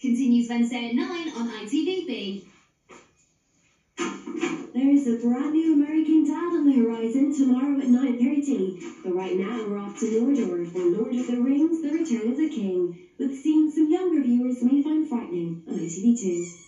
continues Wednesday at 9 on ITVBe. There is a brand new American Dad on the horizon tomorrow at 9.30. But right now we're off to Mordor for Lord of the Rings, The Return of the King, with scenes some younger viewers may find frightening on ITV2.